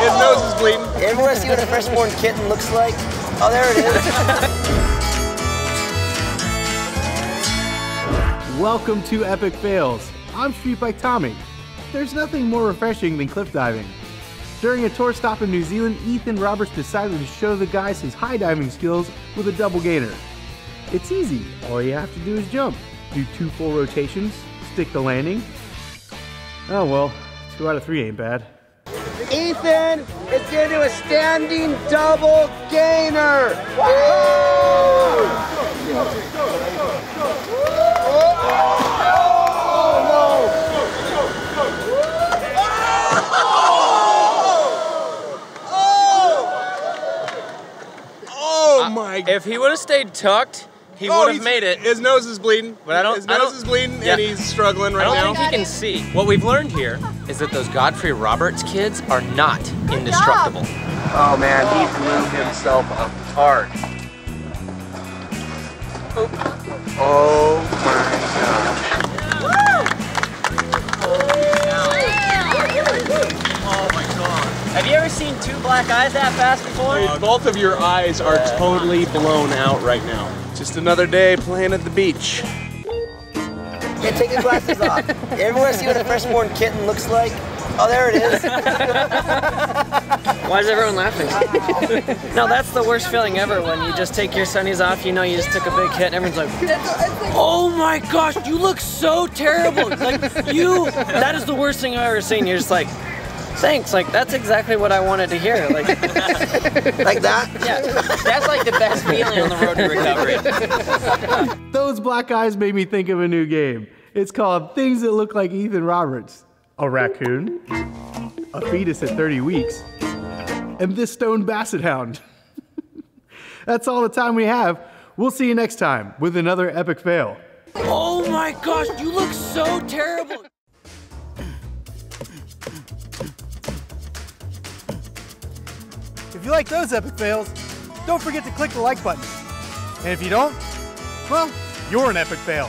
His nose is bleeding. Ever want to see what a freshborn kitten looks like? Oh, there it is. Welcome to Epic Fails. I'm Street Bike Tommy. There's nothing more refreshing than cliff diving. During a tour stop in New Zealand, Ethen Roberts decided to show the guys his high diving skills with a double gainer. It's easy. All you have to do is jump. Do two full rotations, stick the landing. Oh well, two out of three ain't bad. Ethen is going to do a standing double gainer. Oh my. Oh, oh, if he would have stayed tucked, he Oh, would have made it. His nose is bleeding. But I don't- His nose don't- is bleeding Yeah. and he's struggling right now. I don't now. think he can see. What we've learned here is that those Godfrey Roberts kids are not indestructible. Oh man, he blew himself apart. Oh, oh. Black eyes that fast before? god. Both of your eyes are totally blown out right now. Just another day playing at the beach. Yeah, take the glasses off. Ever want to see what a freshborn kitten looks like? Oh, there it is. Why is everyone laughing? no, that's the worst feeling ever when you just take your sunnies off, you know you just took a big hit, and everyone's like, Oh my gosh, you look so terrible. Like, you, that is the worst thing I've ever seen. You're just like, Thanks, like, that's exactly what I wanted to hear. Like, like that? yeah, that's like the best feeling on the road to recovery. Those black eyes made me think of a new game. It's called Things That Look Like Ethen Roberts. A raccoon, a fetus at 30 weeks, and this stone basset hound. That's all the time we have. We'll see you next time with another epic fail. Oh my gosh, you look so terrible. If you like those epic fails, don't forget to click the like button. And if you don't, well, you're an epic fail.